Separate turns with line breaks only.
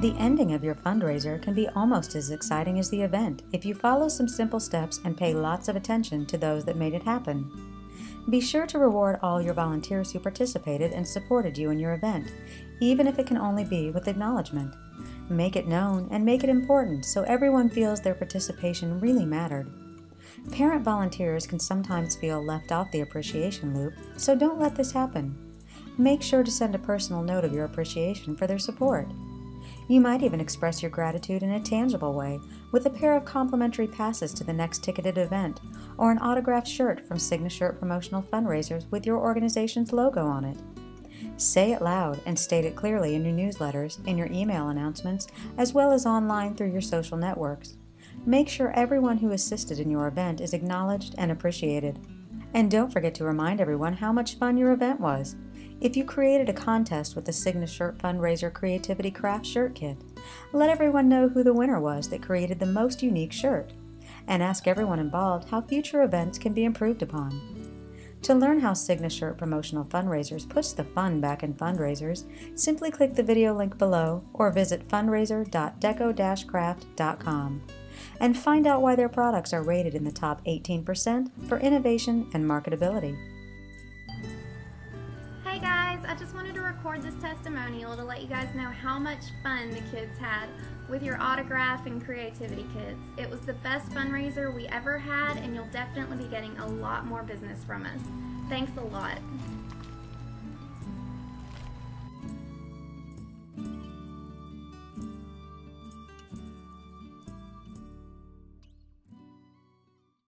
The ending of your fundraiser can be almost as exciting as the event if you follow some simple steps and pay lots of attention to those that made it happen. Be sure to reward all your volunteers who participated and supported you in your event, even if it can only be with acknowledgement. Make it known and make it important so everyone feels their participation really mattered. Parent volunteers can sometimes feel left off the appreciation loop, so don't let this happen. Make sure to send a personal note of your appreciation for their support. You might even express your gratitude in a tangible way with a pair of complimentary passes to the next ticketed event or an autographed shirt from Signature Promotional Fundraisers with your organization's logo on it. Say it loud and state it clearly in your newsletters, in your email announcements, as well as online through your social networks. Make sure everyone who assisted in your event is acknowledged and appreciated. And don't forget to remind everyone how much fun your event was. If you created a contest with the Signature Fundraiser Creativity Craft Shirt Kit, let everyone know who the winner was that created the most unique shirt, and ask everyone involved how future events can be improved upon. To learn how Signature Promotional Fundraisers puts the fun back in fundraisers, simply click the video link below or visit fundraiser.deco-craft.com and find out why their products are rated in the top 18% for innovation and marketability.
Hey guys, I just wanted to record this testimonial to let you guys know how much fun the kids had with your autograph and creativity kits. It was the best fundraiser we ever had and you'll definitely be getting a lot more business from us. Thanks a lot.